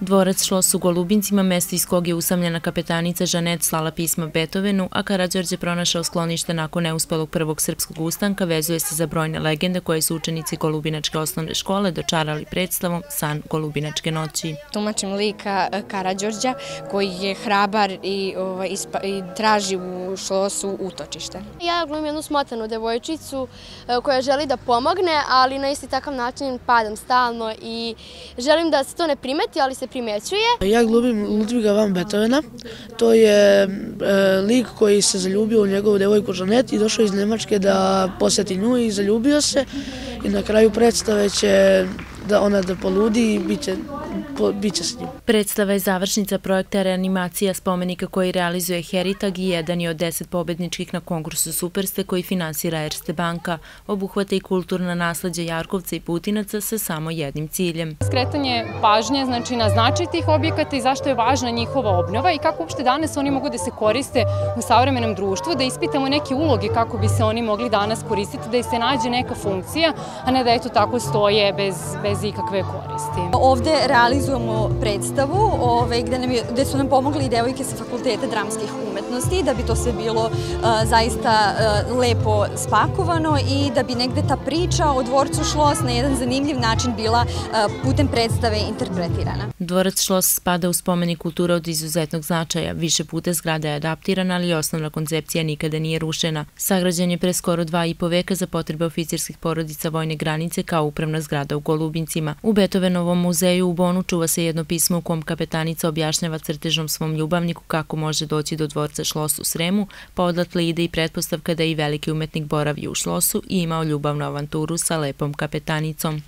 Dvorac Šlos u Golubincima, mesto iz kog je usamljena kapetanica Žanet slala pisma Beethovenu, a Karadžorđe pronašao sklonište nakon neuspelog prvog srpskog ustanka, vezuje se za brojne legende koje su učenici Golubinačke osnovne škole dočarali predstavom San Golubinačke noći. Tumačim lika e, Karadžorđa koji je hrabar i, ovaj, i traži u Šlosu utočište. Ja glumim jednu smotanu devojčicu e, koja želi da pomogne, ali na isti takav način padam stalno i želim da se to ne primeti, ali se primećuje. Ja glumim Ludviga van Beethovena. To je e, lik koji se zaljubio u njegovu devojku Žanet i došao iz Nemačke da poseti nju i zaljubio se. I na kraju predstave će da ona da poludi i bit će biće s njim. Predstava je završnica projekta reanimacija spomenika koji realizuje Heritag i jedan je od deset pobedničkih na konkursu Superste koji finansira Erste banka. Obuhvata i kulturna nasledđa Jarkovca i Putinaca sa samo jednim ciljem. Skretanje pažnje znači na značaj tih objekata i zašto je važna njihova obnova i kako uopšte danas oni mogu da se koriste u savremenom društvu, da ispitamo neke uloge kako bi se oni mogli danas koristiti, da se nađe neka funkcija, a ne da eto tako stoje bez, bez ikakve koristi. Ovde realizujemo imamo predstavu ove, gde, nam je, gde su nam pomogli i devojke sa fakulteta dramskih umetnosti, da bi to sve bilo uh, zaista uh, lepo spakovano i da bi negde ta priča o dvorcu Šlos na jedan zanimljiv način bila uh, putem predstave interpretirana. Dvorac Šlos spada u spomeni kultura od izuzetnog značaja. Više puta zgrada je adaptirana, ali osnovna koncepcija nikada nije rušena. Sagrađen je pre skoro dva i po veka za potrebe oficirskih porodica vojne granice kao upravna zgrada u Golubincima. U Beethovenovom muzeju u Bonu čuva se jedno pismo u kom kapetanica objašnjava crtežom svom ljubavniku kako može doći do dvorca Šlos u Sremu, pa odatle ide i pretpostavka da i veliki umetnik boravio u Šlosu i imao ljubavnu avanturu sa lepom kapetanicom.